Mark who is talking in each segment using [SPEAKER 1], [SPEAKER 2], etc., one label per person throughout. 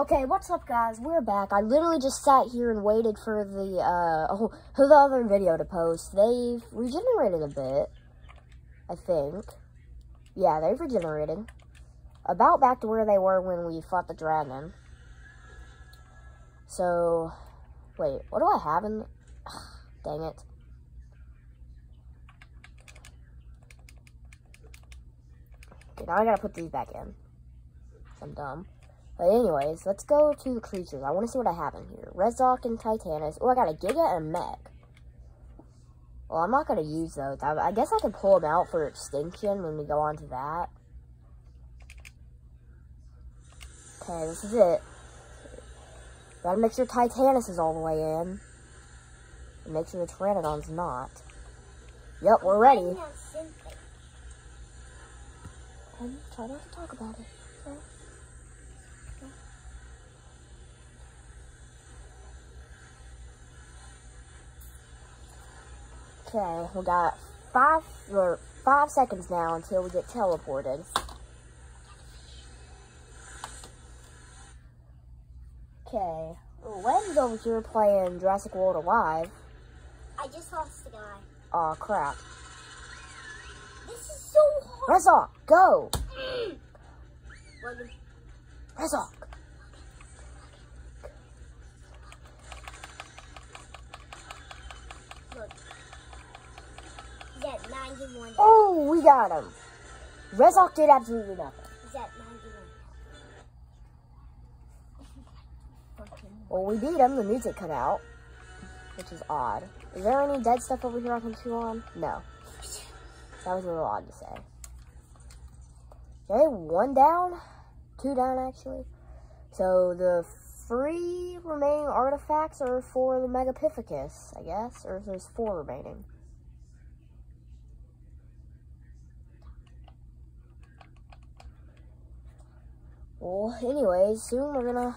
[SPEAKER 1] Okay, what's up, guys? We're back. I literally just sat here and waited for the uh oh, the other video to post. They've regenerated a bit, I think. Yeah, they've regenerated. About back to where they were when we fought the dragon. So, wait, what do I have in? Dang it. Okay, now I gotta put these back in. I'm dumb. But anyways, let's go to creatures. I want to see what I have in here. Rezzok and Titanus. Oh, I got a Giga and a Mech. Well, I'm not going to use those. I, I guess I can pull them out for extinction when we go on to that. Okay, this is it. Gotta make sure Titanus is all the way in. And make sure the Pteranodon's not. Yep, we're ready. And try not to talk about it. Okay? We got five or five seconds now until we get teleported. Okay, Len's over here playing Jurassic World Alive.
[SPEAKER 2] I just lost the guy.
[SPEAKER 1] Aw, crap.
[SPEAKER 2] This is so hard.
[SPEAKER 1] Rezzok, go!
[SPEAKER 2] Well,
[SPEAKER 1] Rezzok!
[SPEAKER 2] look. He's at 91.
[SPEAKER 1] Oh, we got him. Rezzok did absolutely nothing.
[SPEAKER 2] He's at 91.
[SPEAKER 1] Well, we beat him. The music cut out, which is odd. Is there any dead stuff over here I can chew on? No. That was a little odd to say. Okay, one down. Two down, actually. So the three remaining artifacts are for the Megapithecus, I guess. Or there's four remaining. Well, anyways, soon we're gonna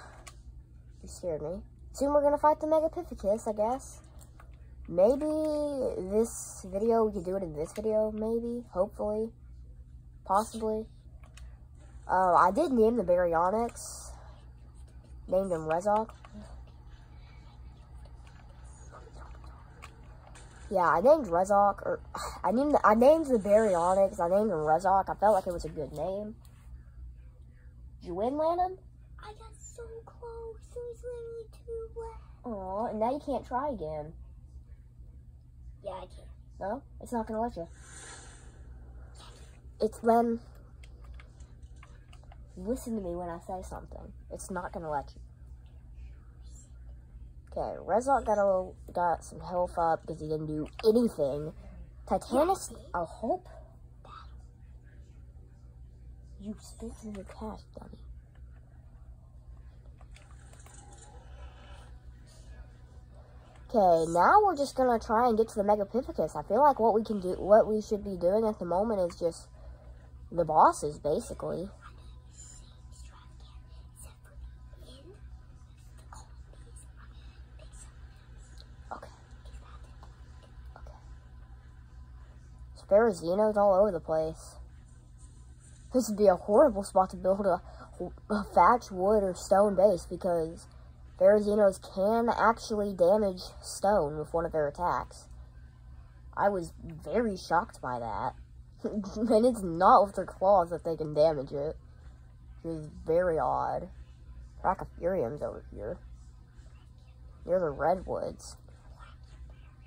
[SPEAKER 1] you scared me. Soon we're gonna fight the Megapithecus, I guess. Maybe this video, we could do it in this video, maybe, hopefully, possibly. Uh, I did name the Baryonyx. Named him Rezzok. Yeah, I named Rezzok, or I named I named the Baryonyx. I named him Rezzok. I felt like it was a good name. Did you win, Landon?
[SPEAKER 2] I got so close. It was literally too left.
[SPEAKER 1] Aw, and now you can't try again.
[SPEAKER 2] Yeah, I can.
[SPEAKER 1] No, it's not gonna let you. It's when. Listen to me when I say something. It's not gonna let you. Okay, Rezzok got a little, got some health up because he didn't do anything. Titanus, I hope. You spit in your cash, dummy. Okay, now we're just gonna try and get to the Megapithecus. I feel like what we can do, what we should be doing at the moment is just the bosses, basically. Okay. Okay. Therizinos all over the place. This would be a horrible spot to build a, a thatch wood or stone base because Therizinos can actually damage stone with one of their attacks. I was very shocked by that. and it's not with their claws that they can damage it. It is very odd. Brachytherium's over here. Near the redwoods.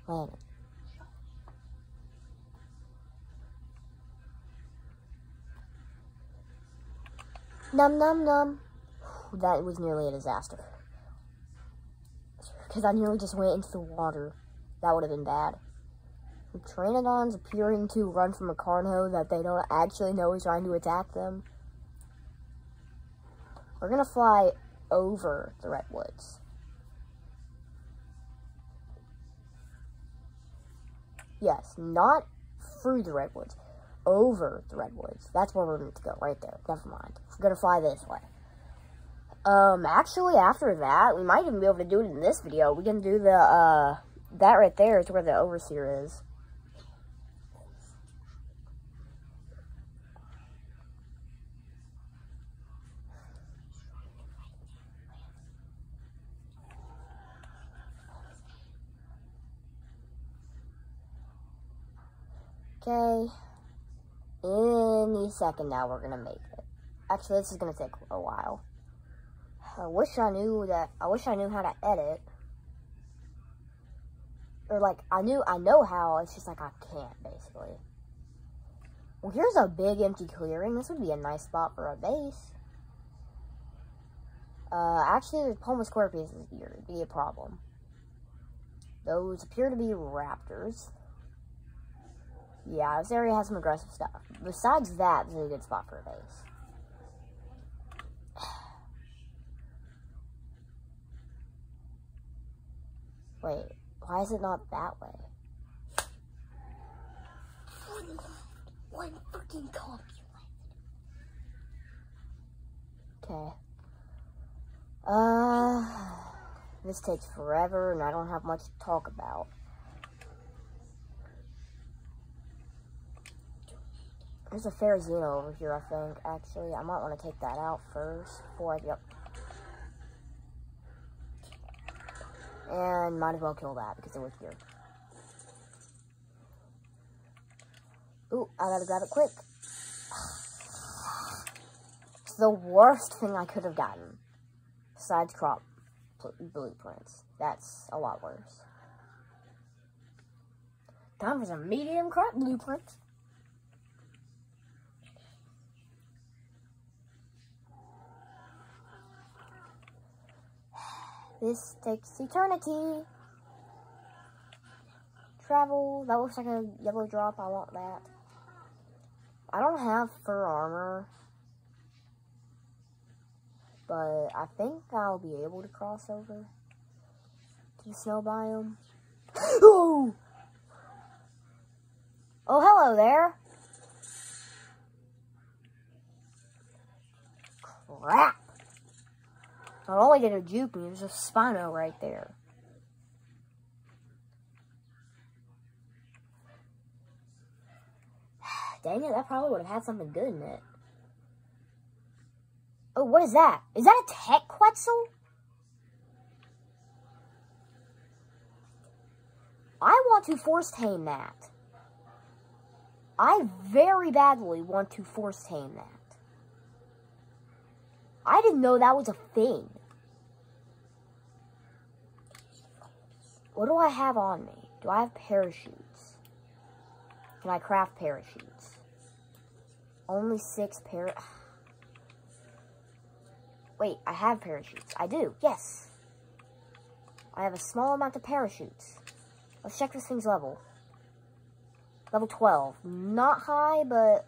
[SPEAKER 1] Man. Num num num. That was nearly a disaster because I nearly just went into the water. That would have been bad. Pteranodons appearing to run from a Carno that they don't actually know is trying to attack them. We're gonna fly over the redwoods. Yes, not through the redwoods, over the redwoods. That's where we're going to go, right there. Never mind gonna fly this way. Um, actually, after that, we might even be able to do it in this video. We can do the, uh, that right there is where the overseer is. Okay. Any second now, we're gonna make it. Actually, this is gonna take a while. I wish I knew that. I wish I knew how to edit. Or like I knew I know how. It's just like I can't basically. Well, here's a big empty clearing. This would be a nice spot for a base. Uh, actually, the Palma Square pieces here would be a problem. Those appear to be raptors. Yeah, this area has some aggressive stuff. Besides that, this is a good spot for a base. Wait, why is it not that way?
[SPEAKER 2] One, one fucking copy.
[SPEAKER 1] Okay. Uh, this takes forever, and I don't have much to talk about. There's a Therizino over here, I think, actually. I might want to take that out first before I... Yep. And might as well kill that, because it was here. Ooh, I gotta grab it quick. It's the worst thing I could have gotten. Besides crop blueprints. That's a lot worse. Time for some medium crop blueprints. This takes eternity. Travel. That looks like a yellow drop. I want that. I don't have fur armor. But I think I'll be able to cross over to the snow biome. oh! Oh, hello there. Crap. Not only did it juke me, there's a Spino right there. Dang it, that probably would have had something good in it. Oh, what is that? Is that a tek Quetzal? I want to force tame that. I very badly want to force tame that. I didn't know that was a thing. What do I have on me? Do I have parachutes? Can I craft parachutes? Only six par... Wait, I have parachutes. I do, yes. I have a small amount of parachutes. Let's check this thing's level. Level 12. Not high, but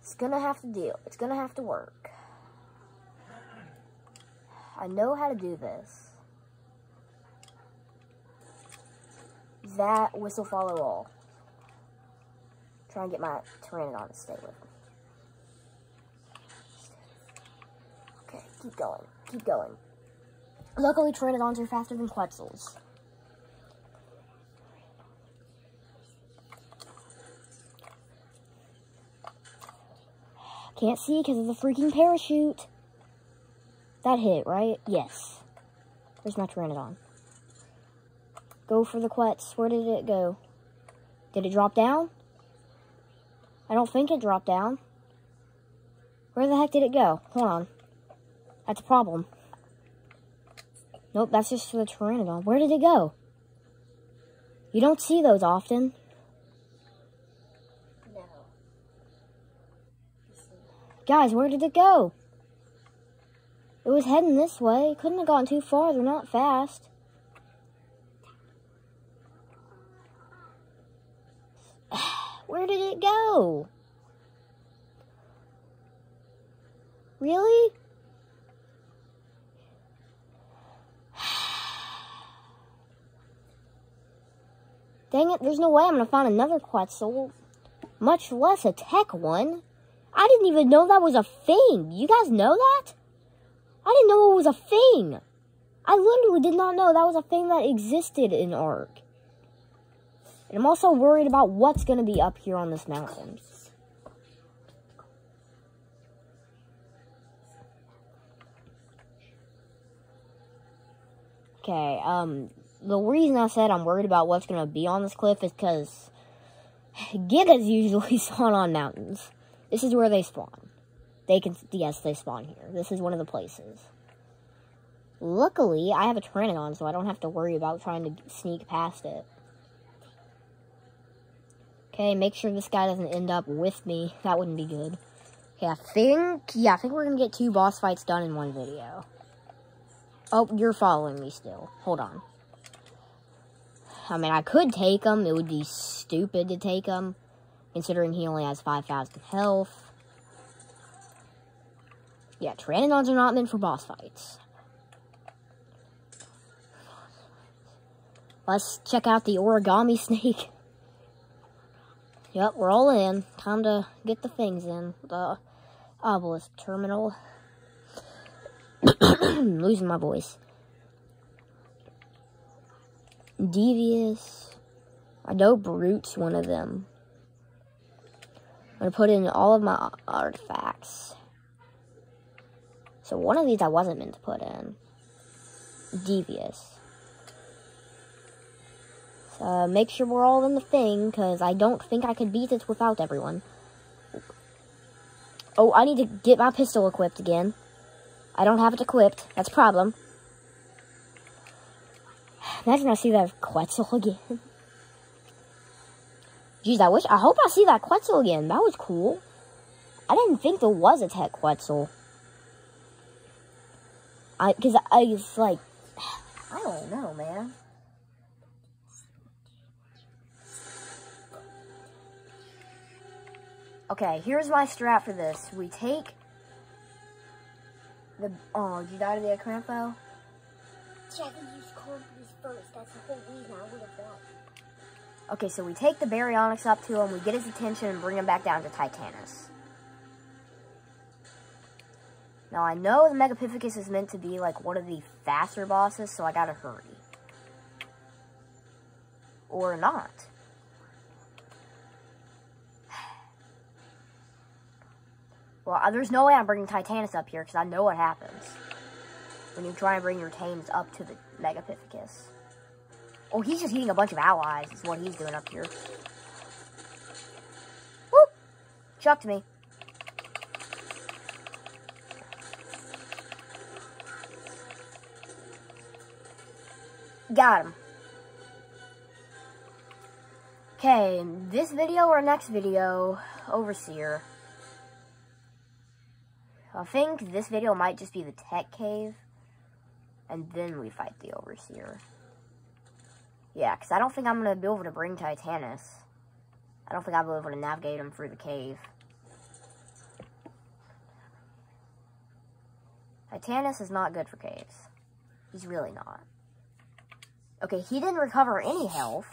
[SPEAKER 1] it's gonna have to deal. It's gonna have to work. I know how to do this. That whistle follow all. Try and get my Pteranodon to stay with me. Okay, keep going. Keep going. Luckily, Pteranodons are faster than Quetzals. Can't see because of the freaking parachute. That hit, right? Yes. There's my Pteranodon. Go for the Quetz. Where did it go? Did it drop down? I don't think it dropped down. Where the heck did it go? Hold on. That's a problem. Nope, that's just for the Pteranodon. Where did it go? You don't see those often.
[SPEAKER 2] No.
[SPEAKER 1] Guys, where did it go? It was heading this way. Couldn't have gone too far. They're not fast. Where did it go? Really? Dang it, there's no way I'm going to find another Quetzal, much less a tek one. I didn't even know that was a thing. You guys know that? I didn't know it was a thing. I literally did not know that was a thing that existed in Ark. And I'm also worried about what's going to be up here on this mountain. Okay, um, the reason I said I'm worried about what's going to be on this cliff is because Gigas usually spawn on mountains. This is where they spawn. They can, yes, they spawn here. This is one of the places. Luckily, I have a Pteranodon, so I don't have to worry about trying to sneak past it. Okay, make sure this guy doesn't end up with me. That wouldn't be good. Okay, I think, yeah, I think we're gonna get two boss fights done in one video. Oh, you're following me still. Hold on. I mean, I could take him. It would be stupid to take him, considering he only has 5,000 health. Yeah, Pteranodons are not meant for boss fights. Let's check out the origami snake. Yep, we're all in. Time to get the things in. The obelisk terminal. Losing my voice. Devious. I know Brutes one of them. I'm going to put in all of my artifacts. So one of these I wasn't meant to put in. Devious. So make sure we're all in the thing, because I don't think I could beat this without everyone. Oh, I need to get my pistol equipped again. I don't have it equipped. That's a problem. Imagine I see that Quetzal again. Jeez, I wish, I hope I see that Quetzal again. That was cool. I didn't think there was a Tek Quetzal. I, cause I was like, I don't know, man. Okay, here's my strat for this. We take the, oh, did you die to the Acrampo? Okay, so we take the Baryonyx up to him, we get his attention, and bring him back down to Titanus. Now, I know the Megapithecus is meant to be, like, one of the faster bosses, so I gotta hurry. Or not. Well, uh, there's no way I'm bringing Titanus up here, because I know what happens. When you try and bring your tames up to the Megapithecus. Oh, he's just eating a bunch of allies, is what he's doing up here. Whoop! Chucked me. Got him. Okay, this video or next video, Overseer. I think this video might just be the tek cave. And then we fight the Overseer. Yeah, because I don't think I'm going to be able to bring Titanus. I don't think I'll be able to navigate him through the cave. Titanus is not good for caves. He's really not. Okay, he didn't recover any health.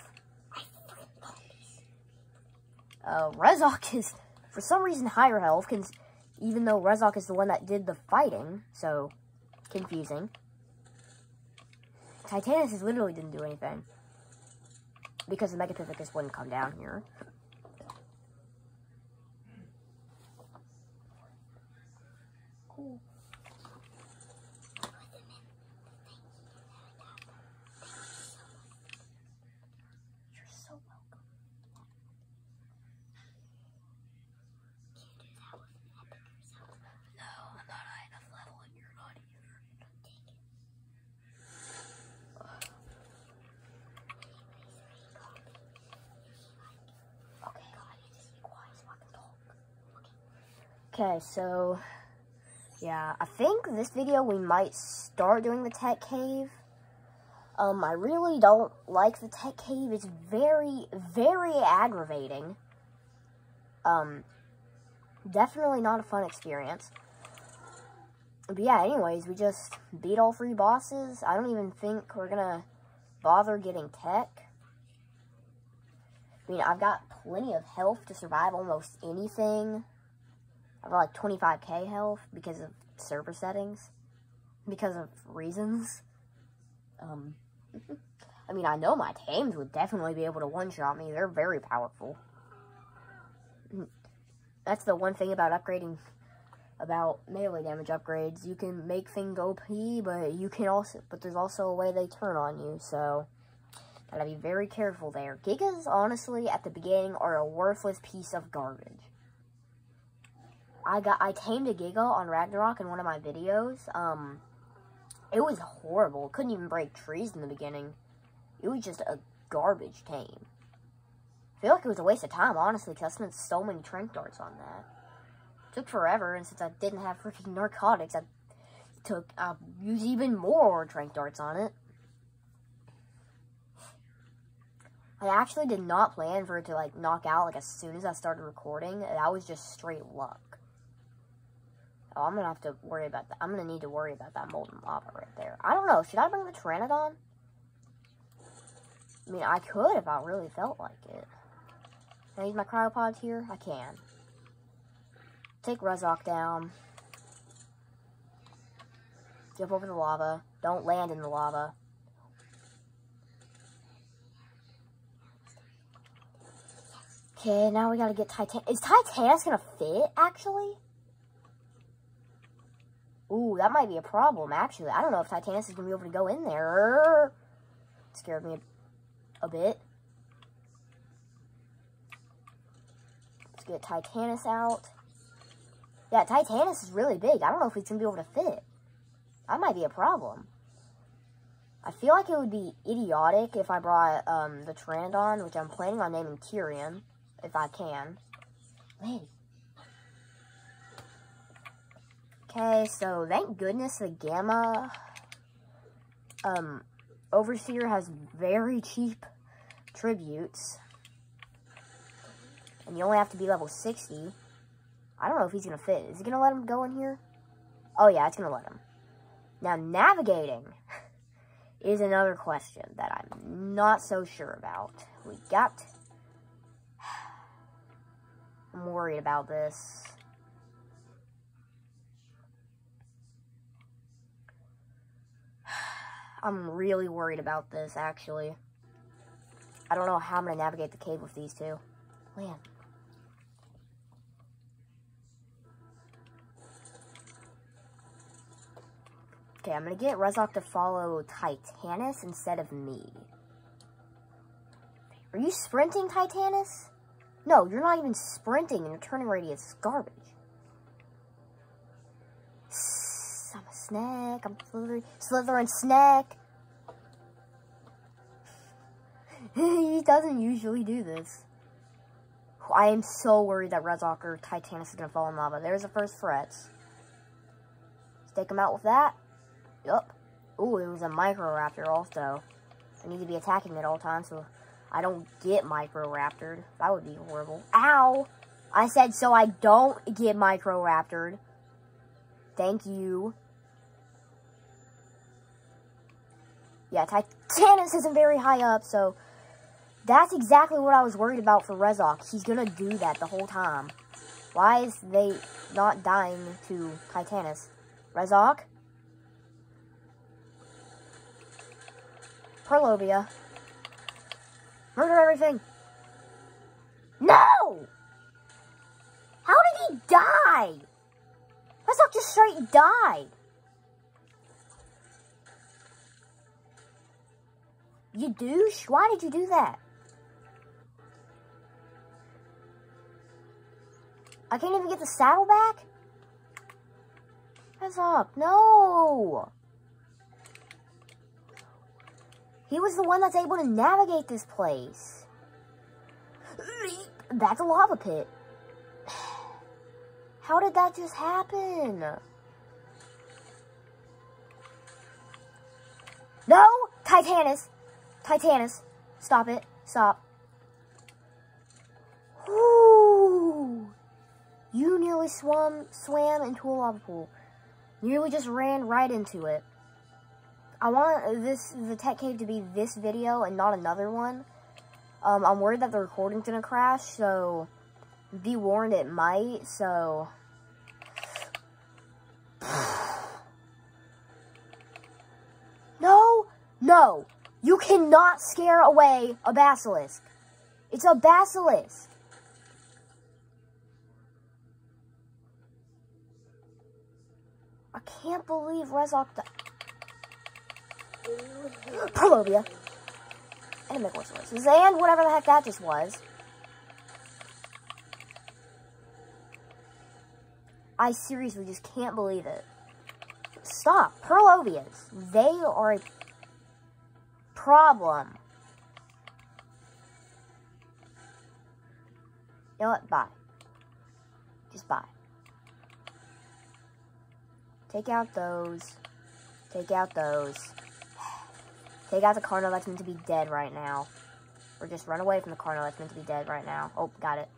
[SPEAKER 1] Uh, Rezok is, for some reason, higher health, even though Rezok is the one that did the fighting, so, confusing. Titanus is literally didn't do anything. Because the Megapithecus wouldn't come down here. Cool. Okay, so, yeah, I think this video we might start doing the tek cave. Um, I really don't like the tek cave. It's very, very aggravating. Um, definitely not a fun experience. But yeah, anyways, we just beat all three bosses. I don't even think we're gonna bother getting tek. I mean, I've got plenty of health to survive almost anything. I've like 25k health because of server settings. Because of reasons. Um, I mean, I know my tames would definitely be able to one-shot me. They're very powerful. That's the one thing about upgrading, about melee damage upgrades. You can make things OP, but you can also, but there's also a way they turn on you, so Gotta be very careful there. Gigas, honestly, at the beginning, are a worthless piece of garbage. I got I tamed a Giga on Ragnarok in one of my videos. Um, it was horrible. Couldn't even break trees in the beginning. It was just a garbage tame. I feel like it was a waste of time, honestly, because I spent so many trank darts on that. It took forever, and since I didn't have freaking narcotics, I took I used even more trank darts on it. I actually did not plan for it to like knock out like as soon as I started recording. That was just straight luck. Oh, I'm gonna have to worry about that. I'm gonna need to worry about that molten lava right there. I don't know. Should I bring the Pteranodon? I mean, I could if I really felt like it. Can I use my cryopods here? I can. Take Rezok down. Jump over the lava. Don't land in the lava. Okay, now we gotta get Titan. Is Titanus gonna fit, actually? Ooh, that might be a problem, actually. I don't know if Titanus is gonna be able to go in there. It scared me a, a bit. Let's get Titanus out. Yeah, Titanus is really big. I don't know if he's gonna be able to fit. That might be a problem. I feel like it would be idiotic if I brought um, the Pteranodon, which I'm planning on naming Tyrion if I can. Lady. Okay, so thank goodness the Gamma um, Overseer has very cheap tributes. And you only have to be level 60. I don't know if he's going to fit. Is he going to let him go in here? Oh, yeah, it's going to let him. Now, navigating is another question that I'm not so sure about. We got I'm worried about this. I'm really worried about this, actually. I don't know how I'm going to navigate the cave with these two. Man. Okay, I'm going to get Rezok to follow Titanus instead of me. Are you sprinting, Titanus? No, you're not even sprinting and your turning radius is garbage. Snack. I'm Slytherin, Slytherin snack. he doesn't usually do this. I am so worried that Rezok or Titanus is going to fall in lava. There's the first threats. Take him out with that. Yup. Ooh, it was a Microraptor also. I need to be attacking at all times, so I don't get Microraptored. That would be horrible. Ow! I said so I don't get Microraptored. Thank you. Yeah, Titanus isn't very high up, so that's exactly what I was worried about for Rezok. He's gonna do that the whole time. Why is they not dying to Titanus? Rezok? Purlovia. Murder everything. No! How did he die? Not just straight died. You douche? Why did you do that? I can't even get the saddle back? That's up. No! He was the one that's able to navigate this place. That's a lava pit. How did that just happen? No! Titanus! Titanus! Stop it. Stop. Ooh. You nearly swam, swam into a lava pool. Nearly just ran right into it. I want this the tek cave to be this video and not another one. Um, I'm worried that the recording's gonna crash, so be warned it might, so... No! No! You cannot scare away a basilisk. It's a basilisk. I can't believe Rezok... Purlovia. And a Megalosaurus. And whatever the heck that just was. I seriously just can't believe it. Stop. Purlovians. They are problem. You know what? Bye. Just bye. Take out those. Take out those. Take out the Carno that's meant to be dead right now. Or just run away from the Carno that's meant to be dead right now. Oh, got it.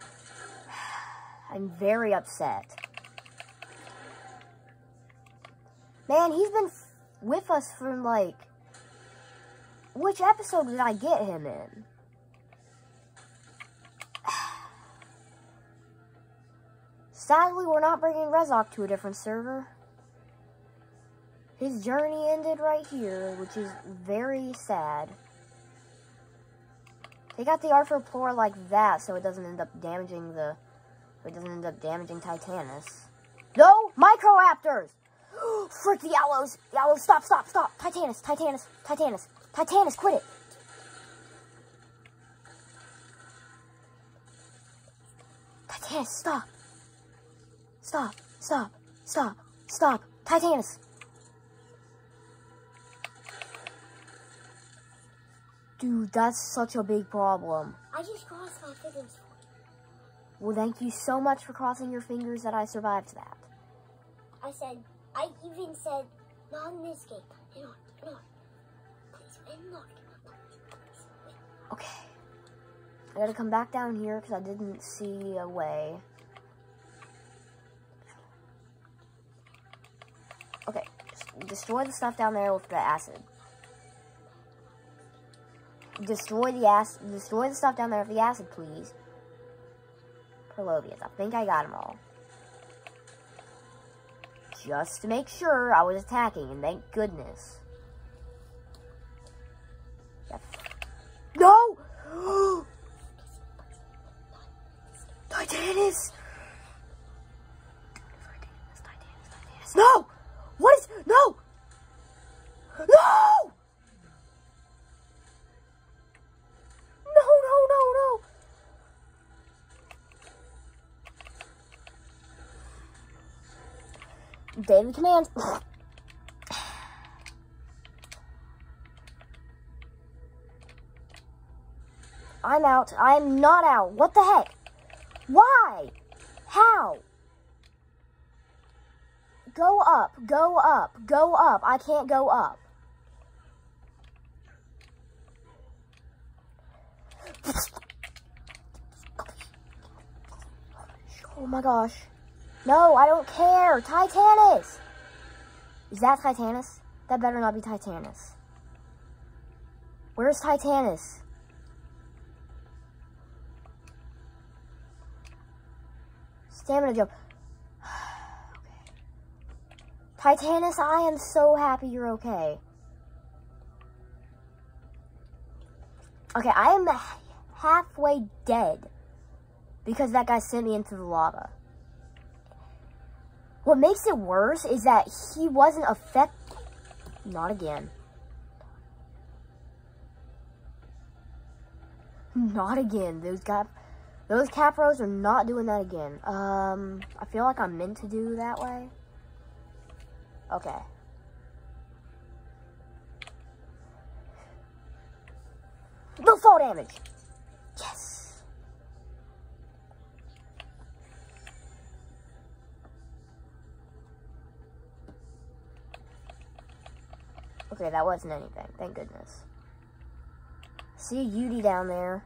[SPEAKER 1] I'm very upset. Man, he's been with us from like... Which episode did I get him in? Sadly, we're not bringing Rezok to a different server. His journey ended right here, which is very sad. They got the Arthropluera like that so it doesn't end up damaging the... So it doesn't end up damaging Titanus. No! Microraptors! Frick the Yallows! Yallows, stop, stop, stop! Titanus, Titanus, Titanus, Titanus, quit it! Titanus, stop! Stop, stop, stop, stop! Titanus! Dude, that's such a big problem.
[SPEAKER 2] I just crossed my fingers.
[SPEAKER 1] Well, thank you so much for crossing your fingers that I survived that.
[SPEAKER 2] I said, I even said, not in this game. Not, not.
[SPEAKER 1] Okay. I gotta come back down here because I didn't see a way. Okay, destroy the stuff down there with the acid. Destroy the acid. Destroy the stuff down there with the acid, please. Purlovians. I think I got them all. Just to make sure I was attacking, and thank goodness. Titanus! No! What is... No! No! No, no, no, no! David commands. I'm out. I'm not out. What the heck? Why? How? Go up. Go up. Go up. I can't go up. Oh my gosh. No, I don't care. Titanus. Is that Titanus? That better not be Titanus. Where's Titanus? Stamina jump. okay. Titanus, I am so happy you're okay. Okay, I am halfway dead because that guy sent me into the lava. What makes it worse is that he wasn't affected. Not again. Not again. Those cap, those capros are not doing that again. Um, I feel like I'm meant to do that way. Okay. No fall damage. Yes. Okay, that wasn't anything. Thank goodness. See a down there.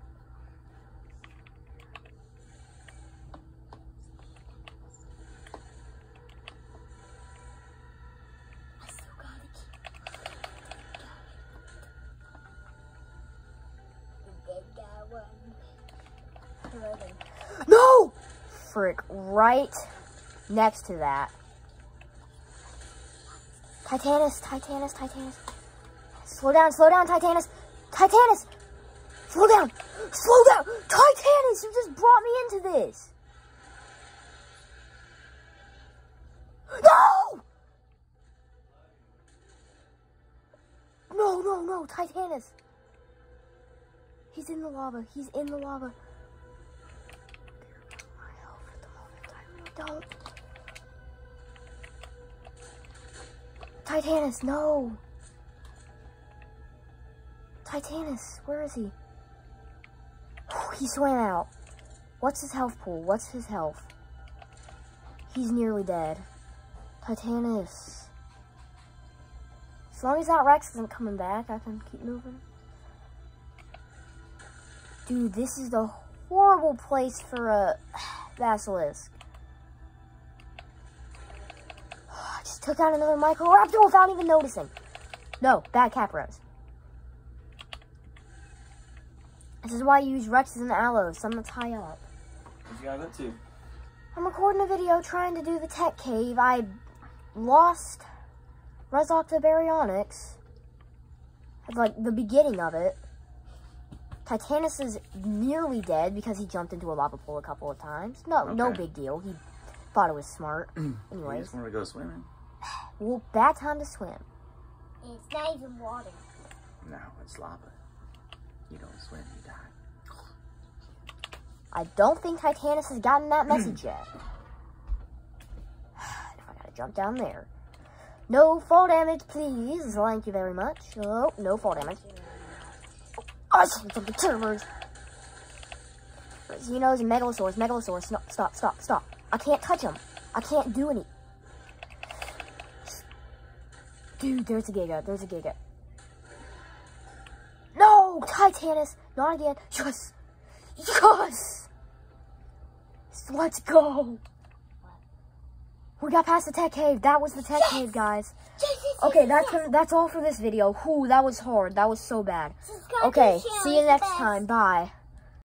[SPEAKER 1] Frick, right next to that. Titanus, Titanus, Titanus. Slow down, slow down, Titanus. Titanus! Slow down! Slow down! Titanus, you just brought me into this! No! No, no, no, Titanus. He's in the lava. He's in the lava. Don't. Titanus, no! Titanus, where is he? Oh, He swam out. What's his health pool? What's his health? He's nearly dead. Titanus. As long as that Rex isn't coming back, I can keep moving. Dude, this is the horrible place for a Basilisk. Took out another Microraptor without even noticing. No, bad Capros. This is why you use Rexes and Allos, something to tie up.
[SPEAKER 3] What you got up to?
[SPEAKER 1] I'm recording a video trying to do the tek cave. I lost Resurrected Baryonyx at like the beginning of it. Titanus is nearly dead because he jumped into a lava pool a couple of times. No, no big deal. He thought it was smart. Anyways,
[SPEAKER 3] just want to go swimming?
[SPEAKER 1] Well, bad time to swim.
[SPEAKER 2] And it's not even water.
[SPEAKER 3] No, it's lava. You don't swim, you die.
[SPEAKER 1] I don't think Titanus has gotten that message yet. I gotta jump down there. No fall damage, please. Thank you very much. Oh, no fall damage. Oh, I see something servers. Xenos and Megalosaurus, Megalosaurus, no, stop, stop, stop. I can't touch him. I can't do any. Dude, there's a Giga, there's a Giga. No, Titanus, not again. Yes, yes. Let's go. We got past the tek cave. That was the tek cave, guys.
[SPEAKER 2] Yes, yes,
[SPEAKER 1] Okay, that's
[SPEAKER 2] yes.
[SPEAKER 1] that's all for this video. Whew, that was hard. That was so bad. Okay, see you next time. Bye.